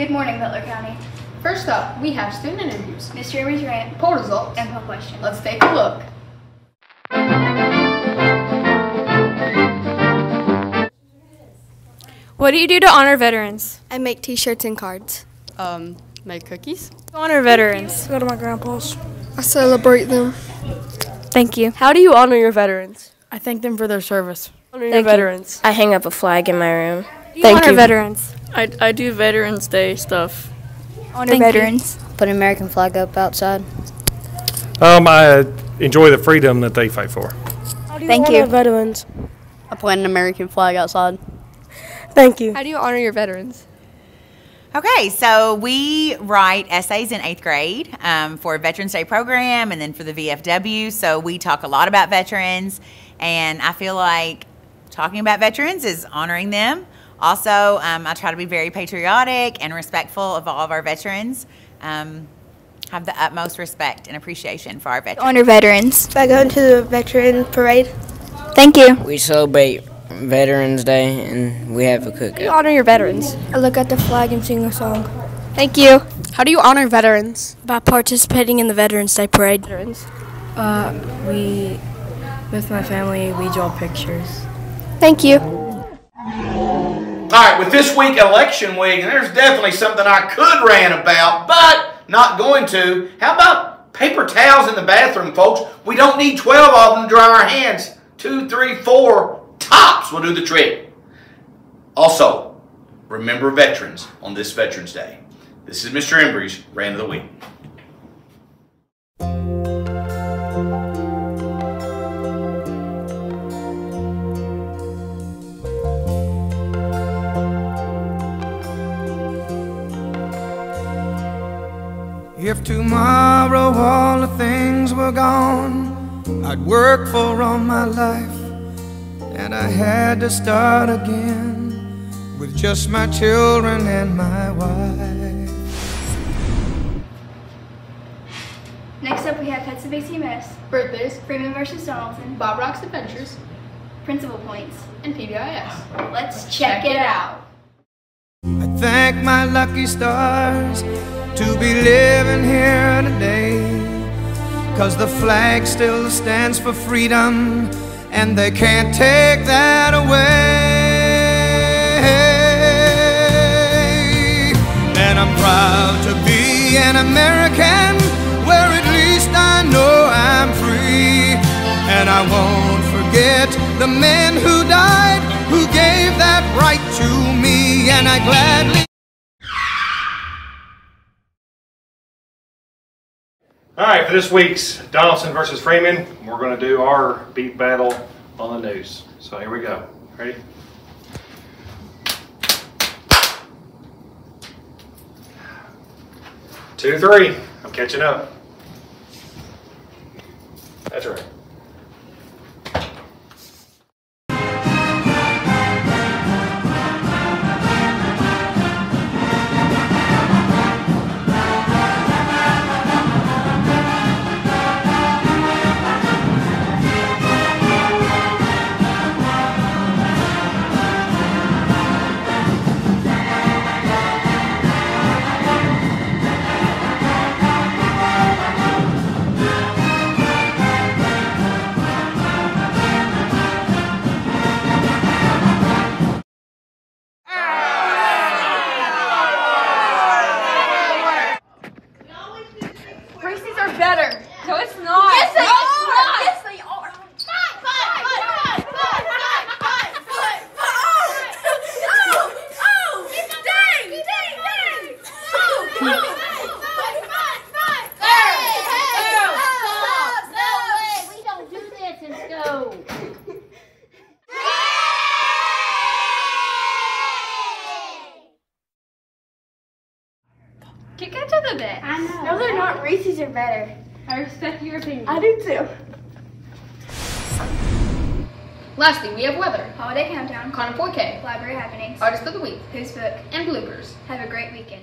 Good morning, Butler County. First up, we have student interviews, Mr. Emery's rant poll results. and poll question. Let's take a look. What do you do to honor veterans? I make t-shirts and cards. Um, make cookies. Honor veterans. Go to my grandpa's. I celebrate them. Thank you. How do you honor your veterans? I thank them for their service. Honor your veterans. I hang up a flag in my room. Do you Thank honor you. veterans? I, I do Veterans Day stuff. Honor veterans. Put an American flag up outside. Um, I enjoy the freedom that they fight for. Thank you. Veterans. I plant an American flag outside. Thank you. How do you honor your veterans? Okay, so we write essays in eighth grade um, for a Veterans Day program and then for the VFW. So we talk a lot about veterans, and I feel like talking about veterans is honoring them. Also, um, I try to be very patriotic and respectful of all of our veterans. Um, have the utmost respect and appreciation for our veterans. Honor veterans. I go to the veteran parade. Thank you. We celebrate Veterans Day and we have a cookout. honor your veterans? I look at the flag and sing a song. Thank you. How do you honor veterans? By participating in the Veterans Day parade. Uh, we, with my family, we draw pictures. Thank you. All right, with this week election week, and there's definitely something I could rant about, but not going to. How about paper towels in the bathroom, folks? We don't need 12 of them to dry our hands. Two, three, four tops will do the trick. Also, remember veterans on this Veterans Day. This is Mr. Embry's Rant of the Week. All the things were gone I'd work for all my life And I had to start again With just my children and my wife Next up, we have Pets of BCMS, Birthdays, Freeman versus Donaldson, Bob Rock's Adventures, principal points. and PBIS. Let's check it out. I thank my lucky stars to be living here today. Cause the flag still stands for freedom, and they can't take that away. And I'm proud to be an American, where at least I know I'm free. And I won't forget the men who died, who gave that right to me, and I gladly. All right, for this week's Donaldson versus Freeman, we're going to do our beat battle on the news. So here we go. Ready? Two, three. I'm catching up. That's right. Kick each other bit. I know. No, they're not. Reese's are better. I respect your opinion. I do too. Lastly, we have weather, Holiday countdown. Connor 4K, Library happenings. artist of the week, Who's book? and bloopers. Have a great weekend.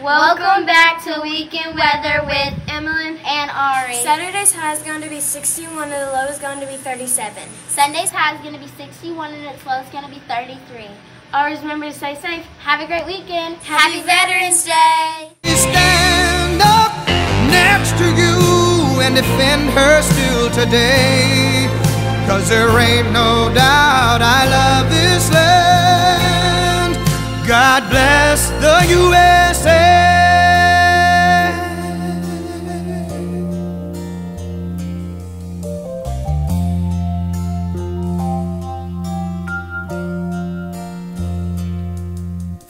Welcome back to Weekend Weather with Emily and Ari. Saturday's high is going to be 61 and the low is going to be 37. Sunday's high is going to be 61 and its low is going to be 33. Always remember to stay safe. Have a great weekend. Happy Veterans Day. stand up next to you and defend her still today. Cause there ain't no doubt I love this land. God bless the USA.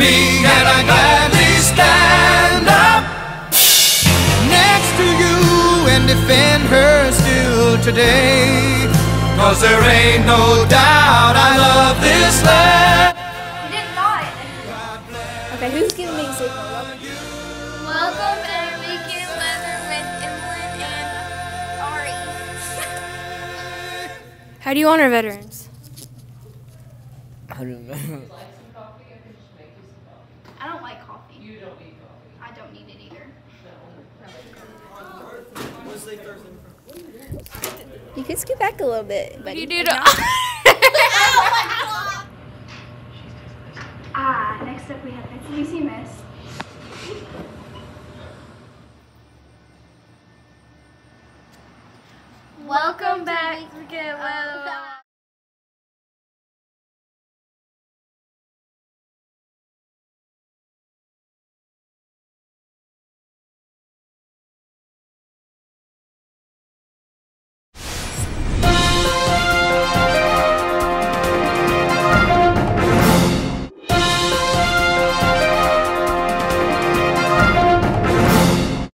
Me. And I gladly stand up next to you and defend her still today. Cause there ain't no doubt I love this land. Okay, who's giving me a signal? Welcome to Weekend Weather with Emily and Ari. How do you honor veterans? I don't like coffee. You don't need coffee. I don't need it either. You can scoot back a little bit, but You do did Ah, next up we have Mitsubishi Miss. Welcome back to Weekend Weather.